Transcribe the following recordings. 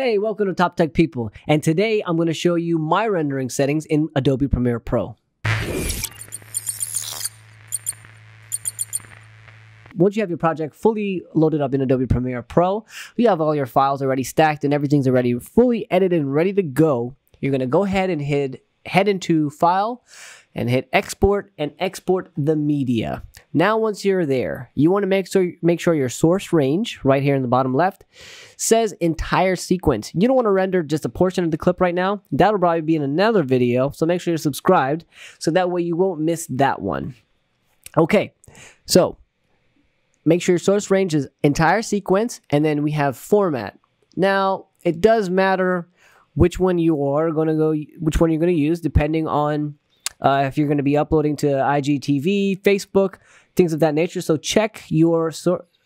Hey, welcome to Top Tech People, and today I'm going to show you my rendering settings in Adobe Premiere Pro. Once you have your project fully loaded up in Adobe Premiere Pro, you have all your files already stacked and everything's already fully edited and ready to go. You're going to go ahead and hit head into File and hit Export and export the media. Now, once you're there, you want to make sure make sure your source range right here in the bottom left says entire sequence. You don't want to render just a portion of the clip right now. That'll probably be in another video, so make sure you're subscribed so that way you won't miss that one. Okay, so make sure your source range is entire sequence, and then we have format. Now, it does matter which one you are going to go, which one you're going to use, depending on uh, if you're going to be uploading to IGTV, Facebook, things of that nature. So check your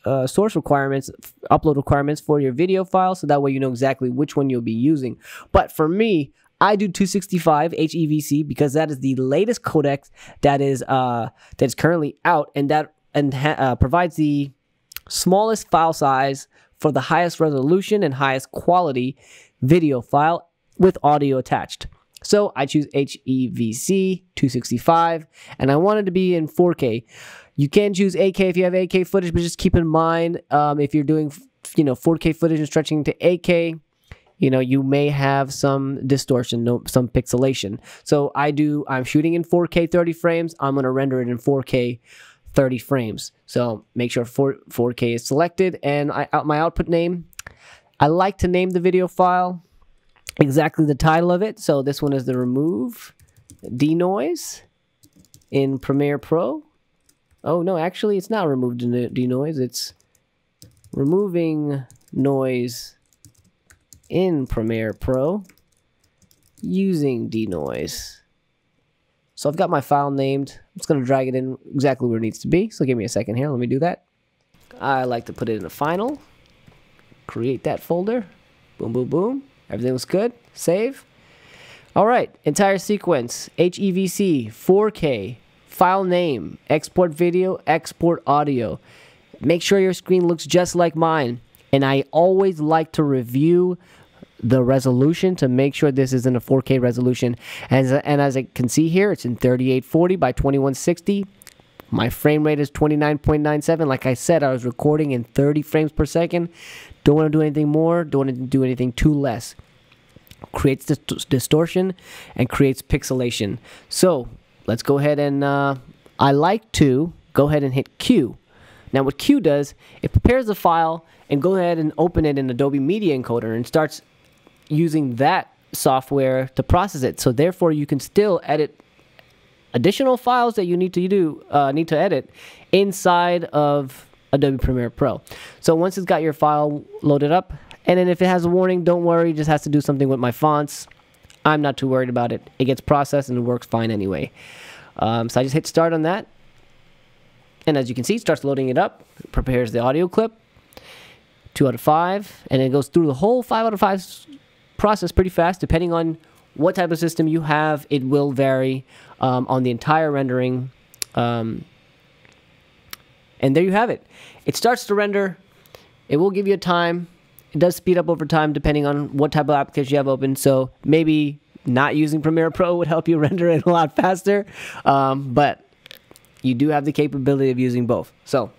uh, source requirements, upload requirements for your video file, so that way you know exactly which one you'll be using. But for me, I do 265 HEVC because that is the latest codec that is uh, that is currently out, and that and uh, provides the smallest file size for the highest resolution and highest quality video file with audio attached. So I choose HEVC 265 and I wanted to be in 4K. You can choose 8K if you have 8K footage, but just keep in mind um, if you're doing you know 4K footage and stretching to 8K, you know you may have some distortion, no, some pixelation. So I do. I'm shooting in 4K 30 frames. I'm gonna render it in 4K 30 frames. So make sure 4, 4K is selected and I, out my output name. I like to name the video file exactly the title of it. So this one is the remove denoise in Premiere Pro. Oh no, actually it's not remove denoise. It's removing noise in Premiere Pro using denoise. So I've got my file named. I'm just going to drag it in exactly where it needs to be. So give me a second here. Let me do that. I like to put it in a final. Create that folder. Boom, boom, boom. Everything was good. Save. All right, entire sequence, HEVC, 4K, file name, export video, export audio. Make sure your screen looks just like mine. And I always like to review the resolution to make sure this is in a 4K resolution. As, and as I can see here, it's in 3840 by 2160. My frame rate is 29.97. Like I said, I was recording in 30 frames per second. Don't want to do anything more. Don't want to do anything too less. Creates dist distortion and creates pixelation. So let's go ahead and uh, I like to go ahead and hit Queue. Now what Queue does, it prepares the file and go ahead and open it in Adobe Media Encoder and starts using that software to process it. So therefore you can still edit additional files that you need to do uh, need to edit inside of Adobe Premiere Pro. So once it's got your file loaded up, and then if it has a warning, don't worry, it just has to do something with my fonts. I'm not too worried about it. It gets processed and it works fine anyway. Um, so I just hit start on that. And as you can see, it starts loading it up, prepares the audio clip, two out of five, and it goes through the whole five out of five process pretty fast, depending on what type of system you have. It will vary um, on the entire rendering. Um, and there you have it. It starts to render. It will give you a time. It does speed up over time depending on what type of application you have open. So maybe not using Premiere Pro would help you render it a lot faster. Um, but you do have the capability of using both. So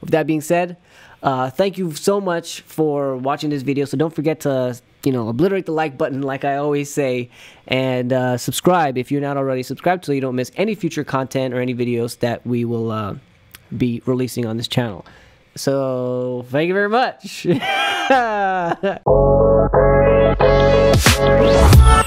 with that being said, uh, thank you so much for watching this video. So don't forget to, you know, obliterate the like button, like I always say, and uh, subscribe if you're not already subscribed so you don't miss any future content or any videos that we will uh, be releasing on this channel. So, thank you very much.